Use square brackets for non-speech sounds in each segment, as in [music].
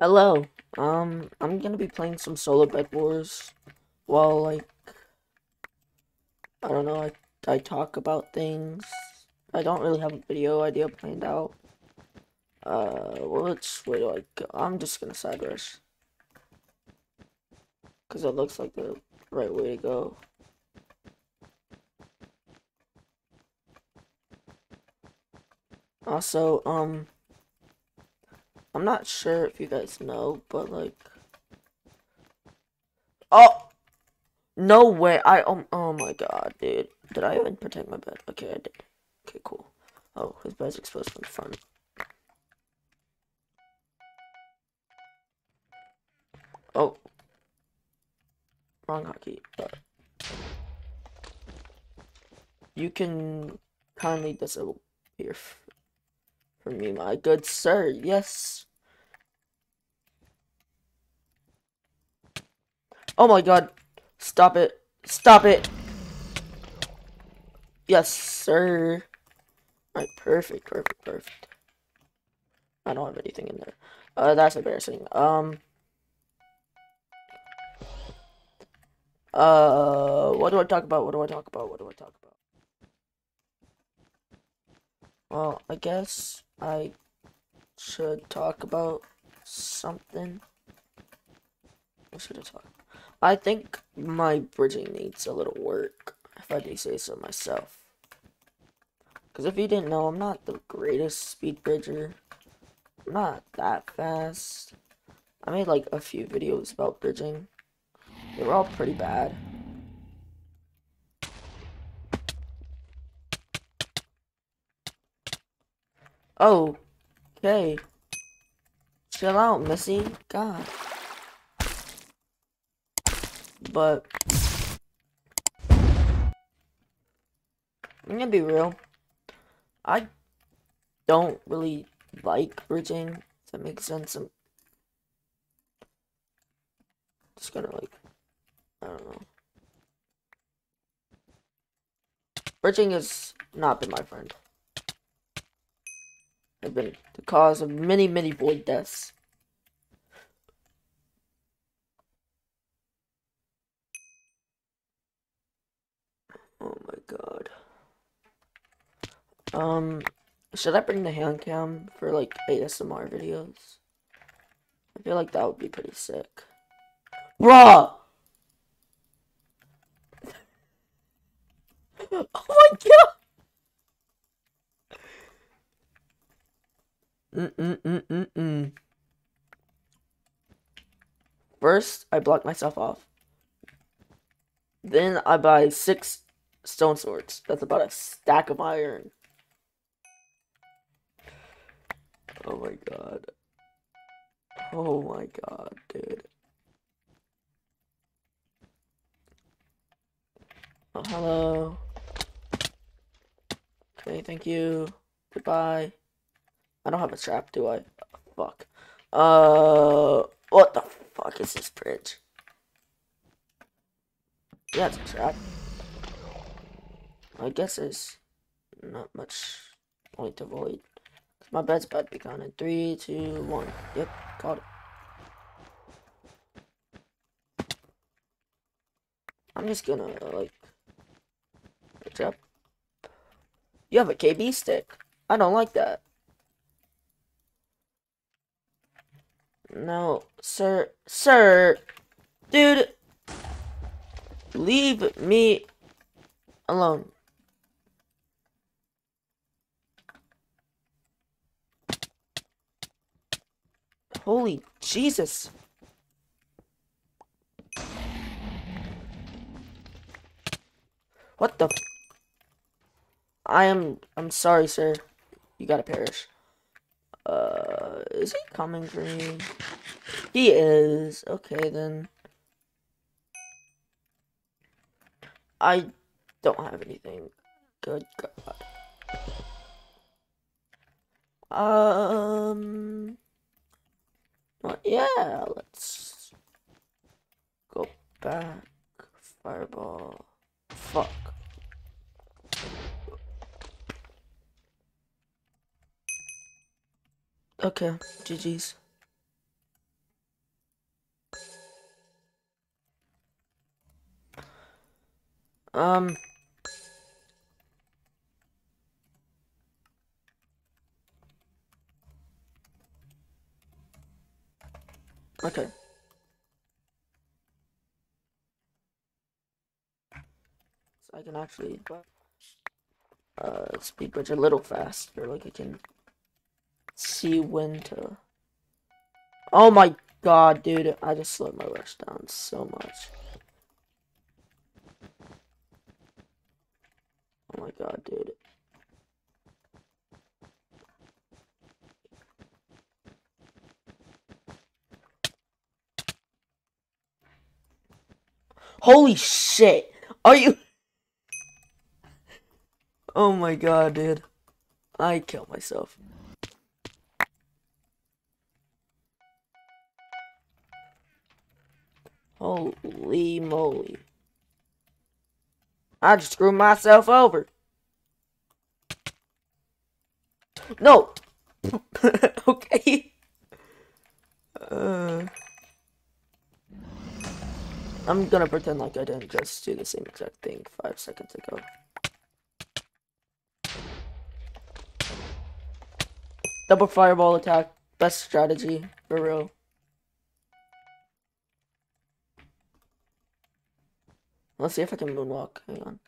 Hello. Um, I'm gonna be playing some solo bed wars while like I don't know, I I talk about things. I don't really have a video idea planned out. Uh, way do I go? I'm just gonna side rush. Cause it looks like the right way to go. Also, um, I'm not sure if you guys know, but like, oh, no way! I um, oh my god, dude, did I even protect my bed? Okay, I did. Okay, cool. Oh, his bed's exposed from the front. Oh, wrong hotkey. But you can kindly disable here for me, my good sir. Yes. Oh my god. Stop it. Stop it. Yes, sir. Alright, perfect, perfect, perfect. I don't have anything in there. Uh, that's embarrassing. Um. Uh, what do I talk about? What do I talk about? What do I talk about? Well, I guess I should talk about something. What should I talk? I think my bridging needs a little work, if I do say so myself. Because if you didn't know, I'm not the greatest speed bridger. I'm not that fast. I made like a few videos about bridging. They were all pretty bad. Oh, okay. Chill out, Missy. God. But I'm gonna be real. I don't really like bridging. If that makes sense. I'm just gonna like I don't know. Bridging has not been my friend have been the cause of many, many void deaths. Oh my god. Um, should I bring the hand cam for like ASMR videos? I feel like that would be pretty sick. Bruh! [laughs] oh my god! Mm-mm-mm-mm-mm. First, I block myself off. Then I buy six stone swords. That's about a stack of iron. Oh my god. Oh my god, dude. Oh, hello. Okay, thank you. Goodbye. I don't have a trap, do I? fuck. Uh, what the fuck is this bridge? Yeah, it's a trap. I guess there's not much point to avoid. My bed's about to be gone in three, two, one. Yep, got it. I'm just gonna, like, trap. You have a KB stick. I don't like that. No, sir, sir, dude, leave me alone. Holy Jesus. What the? I am, I'm sorry, sir. You gotta perish. Is he coming for me? He is. Okay, then. I don't have anything. Good God. Um. Well, yeah, let's go back. Fireball. Fuck. Okay, GG's. Um... Okay. So I can actually uh, speed bridge a little faster, like I can see winter. Oh my god, dude, I just slowed my rush down so much. Oh my god, dude. Holy shit! Are you... [laughs] Oh my god, dude. I killed myself. Holy moly. I just screwed myself over. No! [laughs] okay. Uh... I'm gonna pretend like I didn't just do the same exact thing five seconds ago. Double fireball attack, best strategy, for real. Let's see if I can moonwalk. Hang on.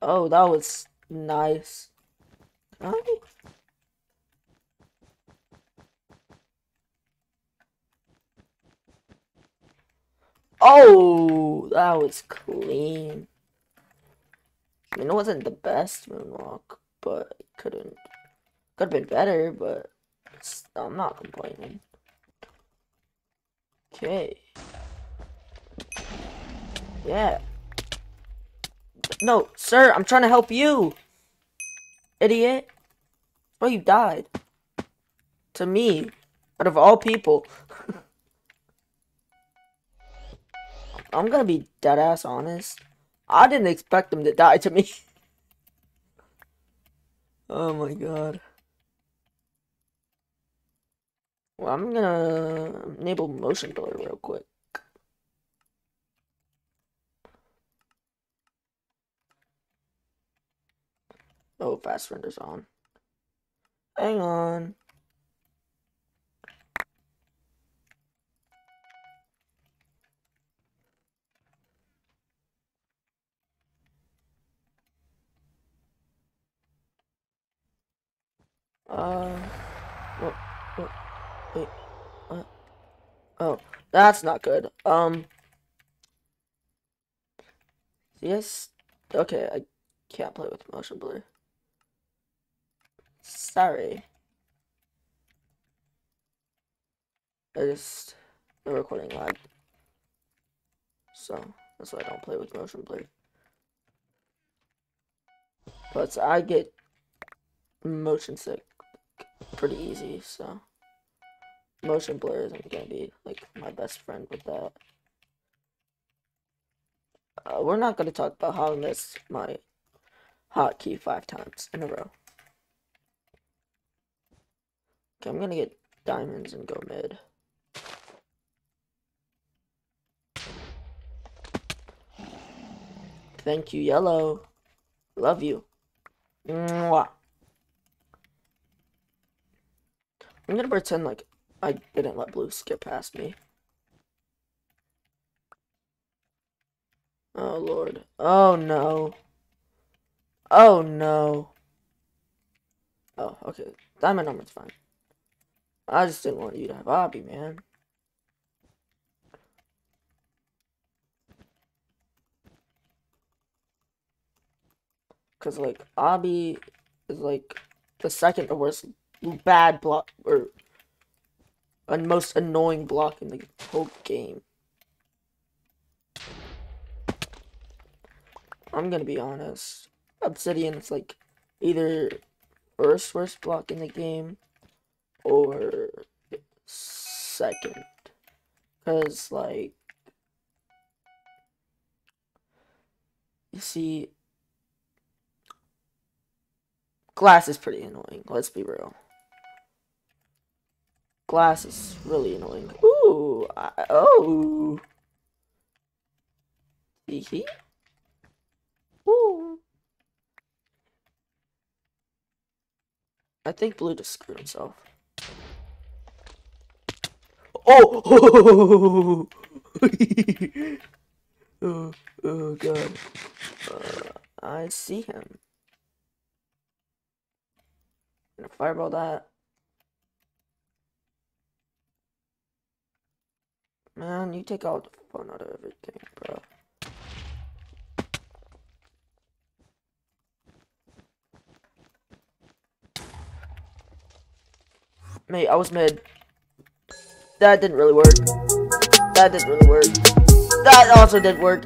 Oh, that was nice. Oh, that was clean. I mean, it wasn't the best moonwalk, but it couldn't. Could have been better, but I'm not complaining. Okay. Yeah. No, sir, I'm trying to help you. Idiot. Oh, you died. To me. Out of all people. [laughs] I'm gonna be dead ass honest. I didn't expect them to die to me. [laughs] oh my god. Well, I'm gonna enable motion blur real quick. Oh, fast render's on. Hang on. Uh, what, what, wait, what? Oh, that's not good. Um, yes, okay, I can't play with motion blur. Sorry. I just, the recording lagged. So, that's why I don't play with motion blur. But I get motion sick pretty easy, so motion blur isn't gonna be like my best friend with that. Uh, we're not gonna talk about how I missed my hotkey five times in a row. Okay, I'm gonna get diamonds and go mid. Thank you, yellow. Love you. Mwah. I'm gonna pretend like I didn't let blue skip past me. Oh lord. Oh no. Oh no. Oh, okay. Diamond number's fine. I just didn't want you to have Obby, man. Cause like Obby is like the second worst bad block or and most annoying block in the whole game. I'm gonna be honest. Obsidian is like either first worst block in the game or second. Cause like you see glass is pretty annoying, let's be real. Glass is really annoying. Ooh, I, oh. Hee hee. Ooh. I think Blue just screwed himself. Oh! [laughs] oh, oh god. Uh, I see him. I'm gonna fireball that. Man, you take all the fun out of everything, bro. Mate, I was mid. That didn't really work. That didn't really work. That also didn't work.